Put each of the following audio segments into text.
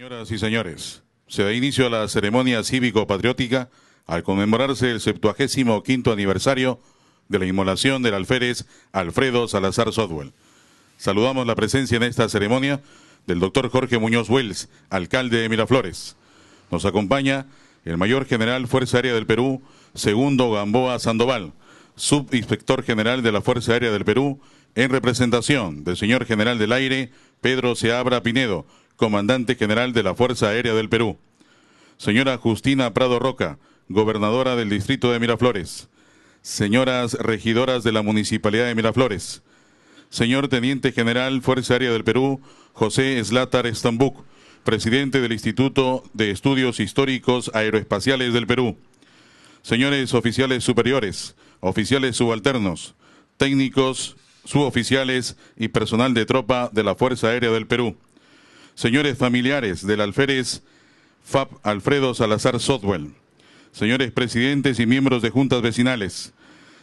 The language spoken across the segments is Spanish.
Señoras y señores, se da inicio a la ceremonia cívico-patriótica al conmemorarse el 75 quinto aniversario de la inmolación del alférez Alfredo Salazar Sodwell. Saludamos la presencia en esta ceremonia del doctor Jorge Muñoz Wells, alcalde de Miraflores. Nos acompaña el mayor general Fuerza Aérea del Perú, segundo Gamboa Sandoval, subinspector general de la Fuerza Aérea del Perú, en representación del señor general del aire Pedro Seabra Pinedo, comandante general de la Fuerza Aérea del Perú. Señora Justina Prado Roca, gobernadora del distrito de Miraflores. Señoras regidoras de la Municipalidad de Miraflores. Señor Teniente General Fuerza Aérea del Perú, José Slatar Estambuc, presidente del Instituto de Estudios Históricos Aeroespaciales del Perú. Señores oficiales superiores, oficiales subalternos, técnicos, suboficiales y personal de tropa de la Fuerza Aérea del Perú señores familiares del alférez FAP Alfredo Salazar Sotwell, señores presidentes y miembros de juntas vecinales,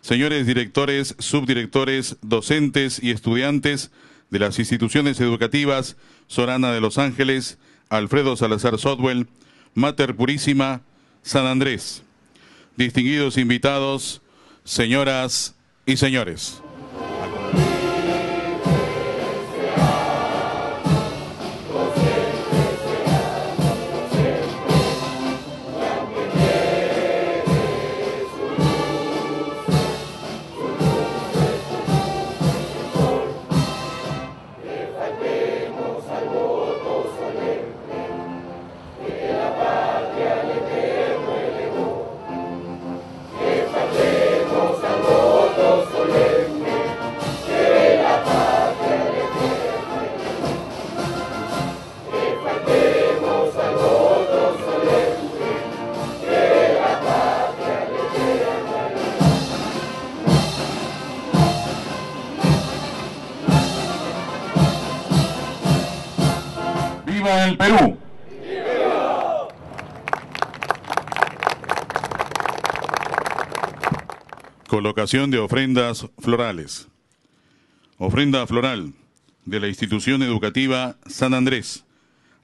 señores directores, subdirectores, docentes y estudiantes de las instituciones educativas Sorana de Los Ángeles, Alfredo Salazar Sotwell, Mater Purísima, San Andrés. Distinguidos invitados, señoras y señores. Colocación de ofrendas florales. Ofrenda floral de la institución educativa San Andrés,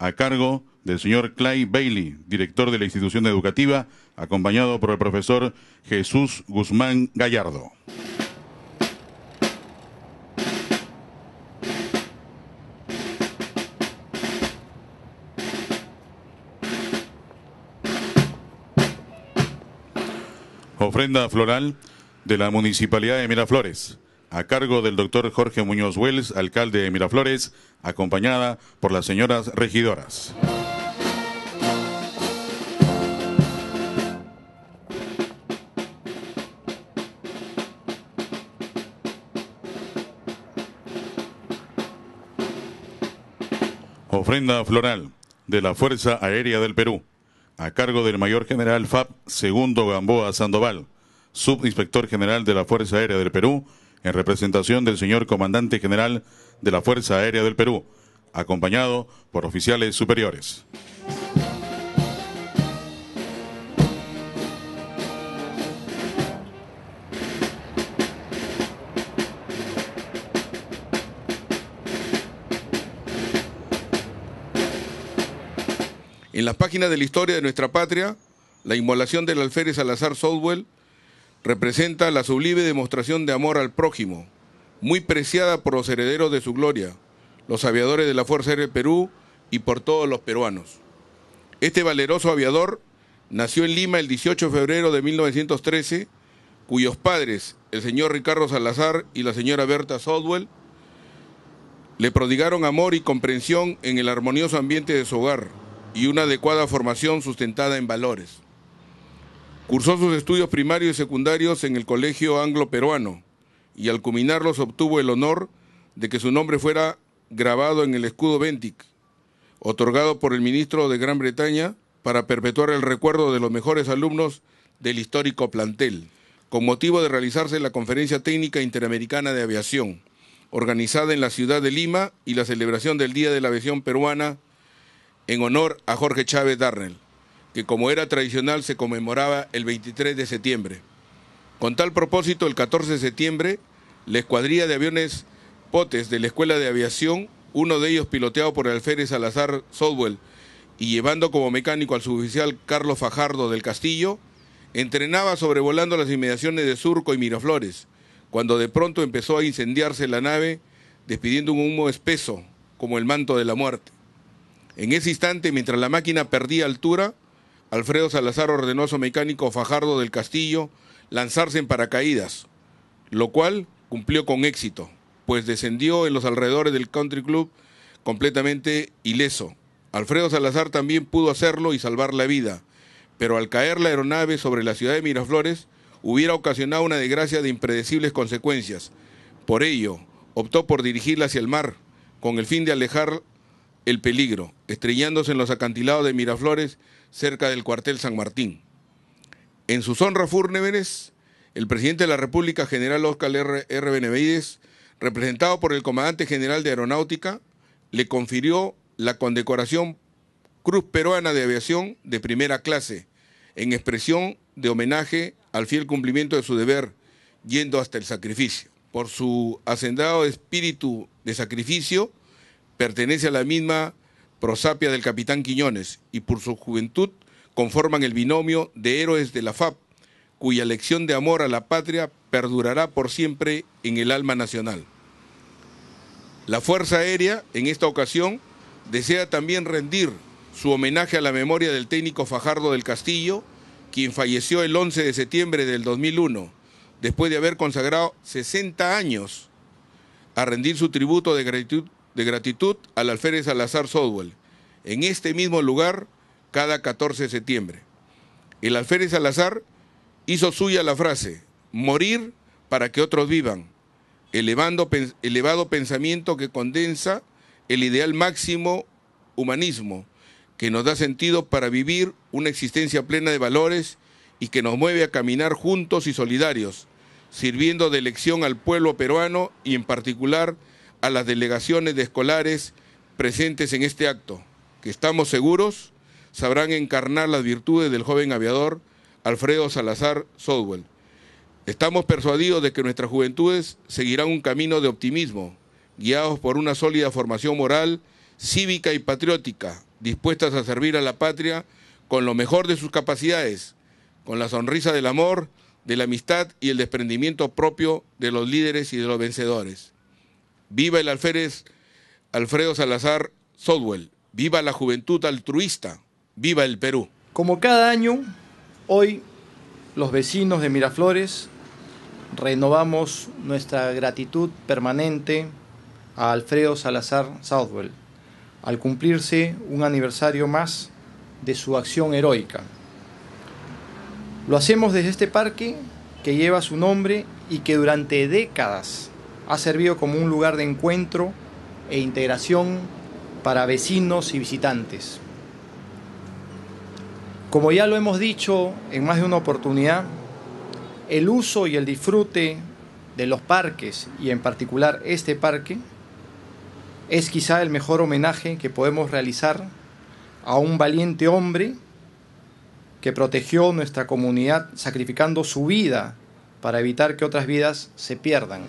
a cargo del señor Clay Bailey, director de la institución educativa, acompañado por el profesor Jesús Guzmán Gallardo. Ofrenda floral de la Municipalidad de Miraflores, a cargo del doctor Jorge Muñoz Wells, alcalde de Miraflores, acompañada por las señoras regidoras. Ofrenda floral de la Fuerza Aérea del Perú a cargo del mayor general FAP Segundo Gamboa Sandoval, subinspector general de la Fuerza Aérea del Perú, en representación del señor comandante general de la Fuerza Aérea del Perú, acompañado por oficiales superiores. En las páginas de la historia de nuestra patria, la inmolación del alférez Salazar Southwell representa la sublime demostración de amor al prójimo, muy preciada por los herederos de su gloria, los aviadores de la Fuerza Aérea del Perú y por todos los peruanos. Este valeroso aviador nació en Lima el 18 de febrero de 1913, cuyos padres, el señor Ricardo Salazar y la señora Berta Southwell, le prodigaron amor y comprensión en el armonioso ambiente de su hogar y una adecuada formación sustentada en valores. Cursó sus estudios primarios y secundarios en el Colegio Anglo-Peruano y al culminarlos obtuvo el honor de que su nombre fuera grabado en el escudo Ventic, otorgado por el ministro de Gran Bretaña para perpetuar el recuerdo de los mejores alumnos del histórico plantel, con motivo de realizarse la Conferencia Técnica Interamericana de Aviación, organizada en la ciudad de Lima y la celebración del Día de la Aviación Peruana en honor a Jorge Chávez Darnell, que como era tradicional se conmemoraba el 23 de septiembre. Con tal propósito, el 14 de septiembre, la escuadrilla de aviones Potes de la Escuela de Aviación, uno de ellos piloteado por el alférez Salazar Sodwell y llevando como mecánico al suboficial Carlos Fajardo del Castillo, entrenaba sobrevolando las inmediaciones de Surco y Miraflores, cuando de pronto empezó a incendiarse la nave, despidiendo un humo espeso, como el manto de la muerte. En ese instante, mientras la máquina perdía altura, Alfredo Salazar ordenó a su mecánico Fajardo del Castillo lanzarse en paracaídas, lo cual cumplió con éxito, pues descendió en los alrededores del country club completamente ileso. Alfredo Salazar también pudo hacerlo y salvar la vida, pero al caer la aeronave sobre la ciudad de Miraflores, hubiera ocasionado una desgracia de impredecibles consecuencias. Por ello, optó por dirigirla hacia el mar, con el fin de alejar el peligro, estrellándose en los acantilados de Miraflores cerca del cuartel San Martín. En sus honras fúnebres, el presidente de la República, general Oscar R. R. Benavides, representado por el comandante general de Aeronáutica, le confirió la condecoración Cruz Peruana de Aviación de primera clase, en expresión de homenaje al fiel cumplimiento de su deber, yendo hasta el sacrificio. Por su hacendado espíritu de sacrificio, pertenece a la misma prosapia del capitán Quiñones y por su juventud conforman el binomio de héroes de la FAP, cuya lección de amor a la patria perdurará por siempre en el alma nacional. La Fuerza Aérea, en esta ocasión, desea también rendir su homenaje a la memoria del técnico Fajardo del Castillo, quien falleció el 11 de septiembre del 2001, después de haber consagrado 60 años a rendir su tributo de gratitud, de gratitud al alférez Salazar Sodwell, en este mismo lugar cada 14 de septiembre. El alférez Salazar hizo suya la frase, morir para que otros vivan, elevando, elevado pensamiento que condensa el ideal máximo humanismo, que nos da sentido para vivir una existencia plena de valores y que nos mueve a caminar juntos y solidarios, sirviendo de lección al pueblo peruano y en particular a las delegaciones de escolares presentes en este acto, que estamos seguros sabrán encarnar las virtudes del joven aviador Alfredo Salazar Sodwell. Estamos persuadidos de que nuestras juventudes seguirán un camino de optimismo, guiados por una sólida formación moral, cívica y patriótica, dispuestas a servir a la patria con lo mejor de sus capacidades, con la sonrisa del amor, de la amistad y el desprendimiento propio de los líderes y de los vencedores. Viva el alférez Alfredo Salazar Sodwell, viva la juventud altruista, viva el Perú. Como cada año, hoy los vecinos de Miraflores renovamos nuestra gratitud permanente a Alfredo Salazar Southwell al cumplirse un aniversario más de su acción heroica. Lo hacemos desde este parque que lleva su nombre y que durante décadas ha servido como un lugar de encuentro e integración para vecinos y visitantes. Como ya lo hemos dicho en más de una oportunidad, el uso y el disfrute de los parques y en particular este parque es quizá el mejor homenaje que podemos realizar a un valiente hombre que protegió nuestra comunidad sacrificando su vida para evitar que otras vidas se pierdan.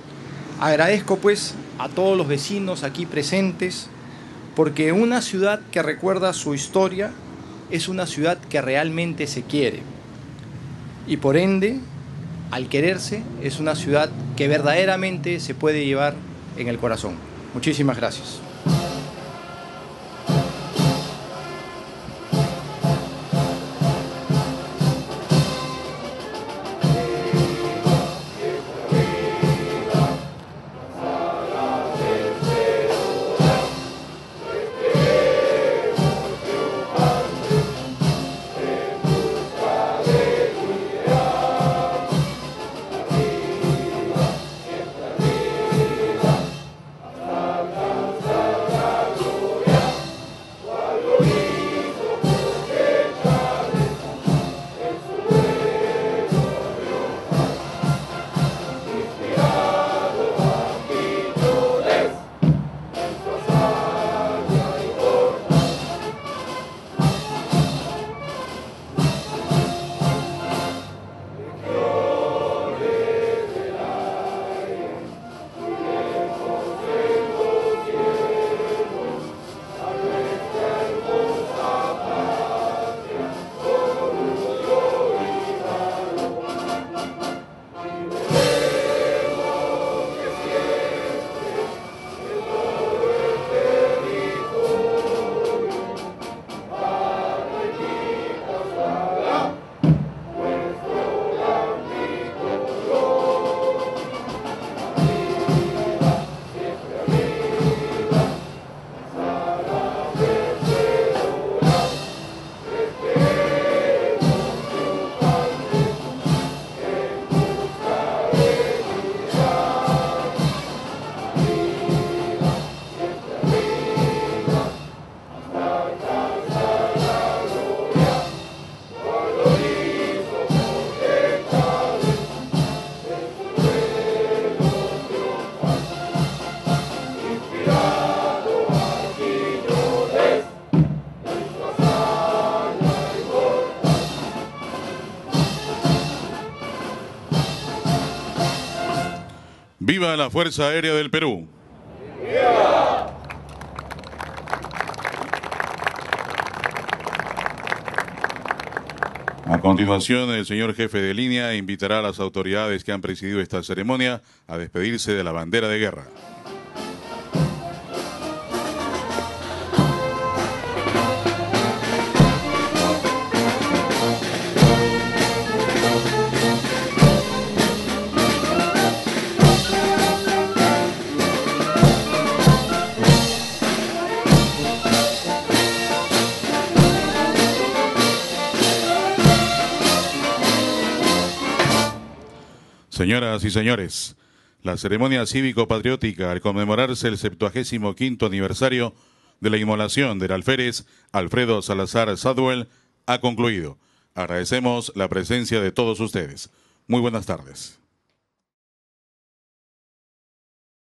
Agradezco pues a todos los vecinos aquí presentes porque una ciudad que recuerda su historia es una ciudad que realmente se quiere y por ende al quererse es una ciudad que verdaderamente se puede llevar en el corazón. Muchísimas gracias. Viva la Fuerza Aérea del Perú. A continuación, el señor jefe de línea invitará a las autoridades que han presidido esta ceremonia a despedirse de la bandera de guerra. Señoras y señores, la ceremonia cívico-patriótica al conmemorarse el 75 aniversario de la inmolación del alférez Alfredo Salazar Sadwell ha concluido. Agradecemos la presencia de todos ustedes. Muy buenas tardes.